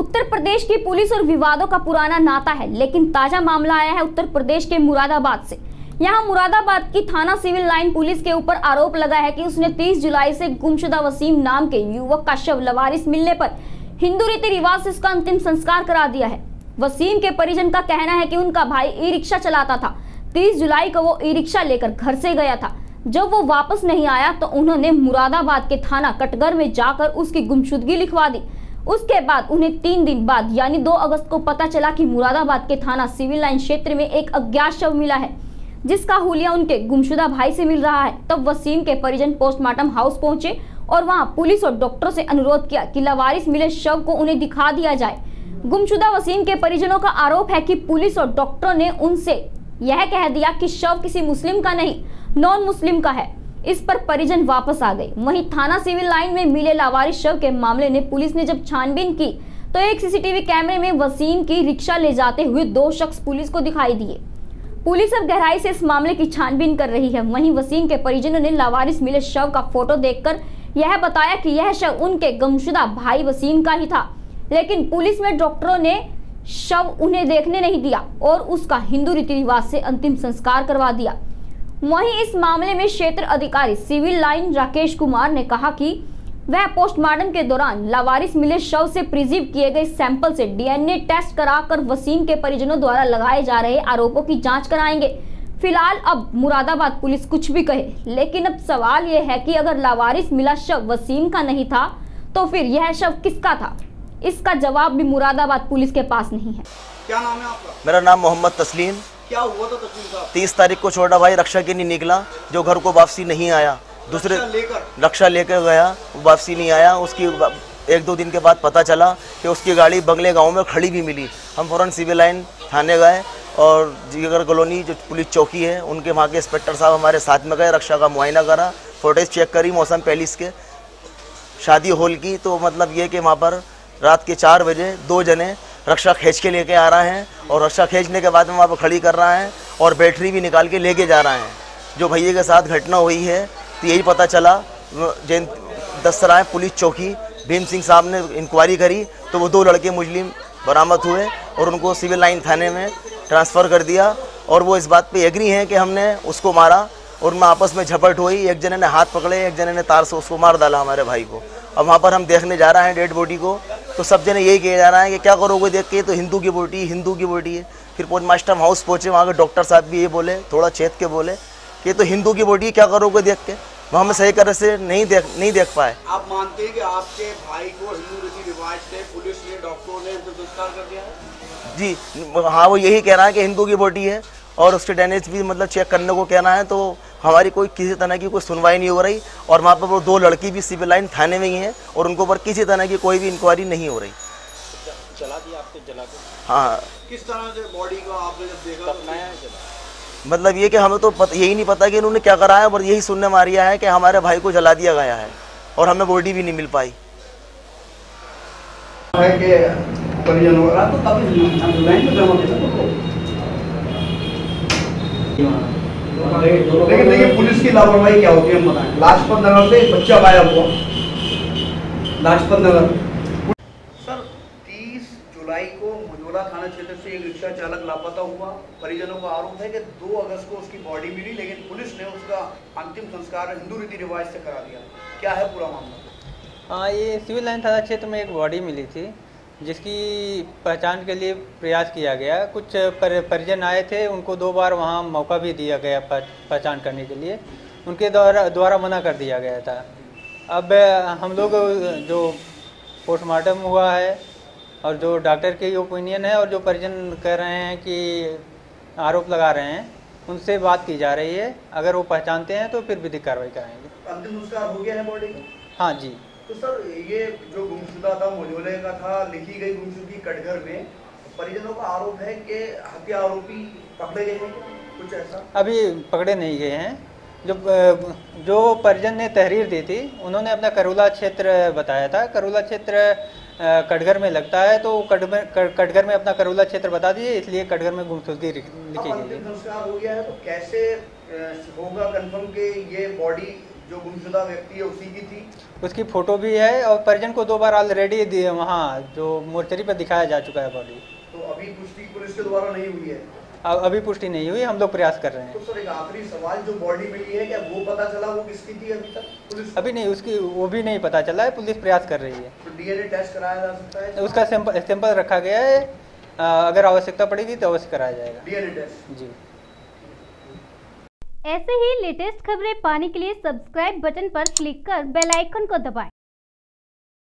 उत्तर प्रदेश की पुलिस और विवादों का पुराना नाता है, लेकिन ताज़ा मामला आया है उत्तर प्रदेश के मुरादाबाद से। यहाँ मुरादाबाद की थाना सिविल लाइन पुलिस के ऊपर आरोप लगा है कि उसने 30 जुलाई से गुमशुदा वसीम नाम के युवक का शव लवारिस मिलने पर हिंदू रीति रिवाज से उसका अंतिम संस्कार करा दिया है। वसीम के परिजन का कहना है कि उनका भाई ई रिक्शा चलाता था। 30 जुलाई को वो ई रिक्शा लेकर घर से गया था। जब वो वापस नहीं आया तो उन्होंने मुरादाबाद के थाना कटगर में जाकर उसकी गुमशुदगी लिखवा दी। उसके बाद, उन्हें तीन दिन बाद, यानी 2 अगस्त को पता चला कि मुरादाबाद के थाना सिविल लाइन क्षेत्र में एक अज्ञात शव मिला है, जिसका हुलिया उनके गुमशुदा भाई से मिल रहा है। तब वसीम के परिजन पोस्टमार्टम हाउस पहुँचे और वहाँ पुलिस और डॉक्टरों से अनुरोध किया कि लवारिस मिले शव को उन्हें दिखा दिया जाए। गुमशुदा वसीम के परिजनों का आरोप है कि पुलिस और डॉक्टरों ने उनसे यह कह दिया कि शव किसी मुस्लिम का नहीं नॉन मुस्लिम का है। इस पर परिजन वापस आ गए। वहीं थाना सिविल लाइन में मिले लावारिस शव के मामले में पुलिस ने जब छानबीन की तो एक सीसीटीवी कैमरे में वसीम की रिक्शा ले जाते हुए दो शख्स पुलिस को दिखाई दिए। पुलिस अब गहराई से इस मामले की छानबीन कर रही है। वहीं वसीम के परिजनों ने लावारिस मिले शव का फ़ोटो देखकर यह बताया कि यह शव उनके गमशुदा भाई वसीम का ही था। लेकिन पुलिस में डॉक्टरों ने शव उन्हें देखने नहीं दिया और उसका हिंदू रीति रिवाज से अंतिम संस्कार करवा दिया। वहीं इस मामले में क्षेत्र अधिकारी सिविल लाइन राकेश कुमार ने कहा कि वह पोस्टमार्टम के दौरान लावारिस मिले शव से प्रिजीव किए गए सैंपल से डीएनए टेस्ट कराकर वसीम के परिजनों द्वारा लगाए जा रहे आरोपों की जाँच कराएँगे। फ़िलहाल अब मुरादाबाद पुलिस कुछ भी कहे लेकिन अब सवाल यह है कि अगर लावारिस मिला शव वसीम का नहीं था तो फिर यह शव किसका था? इसका जवाब भी मुरादाबाद पुलिस के पास नहीं है। क्या नाम है आपका? मेरा नाम मोहम्मद तस्लीम क्या हुआ था तस्वीर साहब? तीस तारीख को छोटा भाई रक्षा के लिए निकला जो घर को वापसी नहीं आया। दूसरे रक्षा लेकर? रक्षा लेकर गया वापसी नहीं आया। उसकी एक दो दिन के बाद पता चला कि उसकी गाड़ी बंगले गाँव में खड़ी भी मिली। हम फ़ौरन सिविल लाइन थाने गए और जिगर कॉलोनी जो पुलिस चौकी है उनके वहाँ के इंस्पेक्टर साहब हमारे साथ में गए रक्षा का मुआयना करा। फोटेज चेक करी मौसम पैलिस के शादी हॉल की तो मतलब ये कि वहाँ पर रात के चार बजे दो जने रक्षा खींच के लेके आ रहा है और रक्षा खींचने के बाद में वहाँ पर खड़ी कर रहा है और बैटरी भी निकाल के लेके जा रहा है। जो भैया के साथ घटना हुई है तो यही पता चला जैन दसराय पुलिस चौकी, भीम सिंह साहब ने इंक्वायरी करी तो वो दो लड़के मुस्लिम बरामद हुए और उनको सिविल लाइन थाने में ट्रांसफ़र कर दिया और वो इस बात पे एग्री हैं कि हमने उसको मारा और उनमें आपस में झपट हुई, एक जने ने हाथ पकड़े, एक जने ने तार से उसको मार डाला हमारे भाई को। अब वहाँ पर हम देखने जा रहे हैं डेड बॉडी को तो सब जने यही किया जा रहा है कि क्या करोगे देख के तो हिंदू की बॉडी हिंदू की बोटी है। फिर पोस्टमास्टर हाउस पहुँचे वहाँ के डॉक्टर साहब भी ये बोले थोड़ा चेत के बोले कि तो हिंदू की बोटी है, क्या करोगे देख के? वहाँ हमें सही तरह से नहीं देख नहीं देख पाए। आप मानते हैं कि आपके भाई को हिंदू रीति रिवाज से पुलिस ने डॉक्टरों ने संस्कार कर दिया जी हाँ वो यही कह रहा है कि हिंदू की बोटी है और उसके डैमेज भी मतलब चेक करने को कहना है तो हमारी कोई किसी तरह की कोई सुनवाई नहीं हो रही और वहाँ पर वो दो लड़की भी सिविल लाइन थाने में ही हैं और उनको ऊपर किसी तरह की कोई भी इंक्वायरी नहीं हो रही। चला दिया आपको जला के? हाँ। किस तरह से बॉडी को आपने जब देखा तो मतलब ये कि हमें तो पत, यही नहीं पता कि इन्होंने क्या करा है और यही सुनने में आ रहा है कि हमारे भाई को जला दिया गया है और हमें बॉडी भी नहीं मिल पाई। है लेकिन देखिए पुलिस की लापरवाही क्या होती है हम बताएँ। लाजपत नगर से एक बच्चा गायब हुआ। लाजपत नगर सर 30 जुलाई को मुजोला थाना क्षेत्र से एक रिक्शा चालक लापता हुआ। परिजनों का आरोप है कि 2 अगस्त को उसकी बॉडी मिली लेकिन पुलिस ने उसका अंतिम संस्कार हिंदू रीति रिवाज से करा दिया। क्या है पूरा मामला? हाँ ये सिविल लाइन थाना क्षेत्र में एक बॉडी मिली थी। जिसकी पहचान के लिए प्रयास किया गया। कुछ पर, परिजन आए थे उनको दो बार वहाँ मौका भी दिया गया पह- पहचान करने के लिए। उनके द्वारा द्वारा मना कर दिया गया था। अब हम लोग जो पोस्टमार्टम हुआ है और जो डॉक्टर की ओपिनियन है और जो परिजन कह रहे हैं कि आरोप लगा रहे हैं उनसे बात की जा रही है। अगर वो पहचानते हैं तो फिर विधिक कार्रवाई कराएँगे। अंतिम संस्कार हो गया है बॉडी का हाँ जी। तो सर ये जो गुमशुदा था मोजोले का था लिखी गई गुमशुदगी कटघर में परिजनों का आरोप है कि हत्या आरोपी पकड़े गए हैं? कुछ ऐसा? अभी पकड़े नहीं गए हैं। जो जो परिजन ने तहरीर दी थी उन्होंने अपना करूला क्षेत्र बताया था। करूला क्षेत्र कटघर में लगता है तो कटघर कटघर में अपना करूला क्षेत्र बता दीजिए इसलिए कटघर में गुमशुदगी लिखी गई गया है तो कैसे होगा कंफर्म कि ये बॉडी जो गुमशुदा व्यक्ति है उसी की थी। उसकी फ़ोटो भी है और परिजन को दो बार ऑलरेडी दिए वहाँ जो मोर्चरी पर दिखाया जा चुका है बॉडी तो अभी पुष्टि पुलिस के द्वारा नहीं हुई है? अब अभी पुष्टि नहीं हुई हम लोग प्रयास कर रहे हैं। तो सर एक आखिरी सवाल जो बॉडी मिली है क्या वो पता चला वो किसकी थी अभी तक? पुलिस अभी नहीं उसकी वो भी नहीं पता चला है पुलिस प्रयास कर रही है। तो डीएनए टेस्ट कराया जा सकता है? उसका सैंपल सैंपल रखा गया है अगर आवश्यकता पड़ेगी तो अवश्य कराया जाएगा। डीएनए टेस्ट जी। ऐसे ही लेटेस्ट खबरें पाने के लिए सब्सक्राइब बटन पर क्लिक कर बेल आइकन को दबाएँ।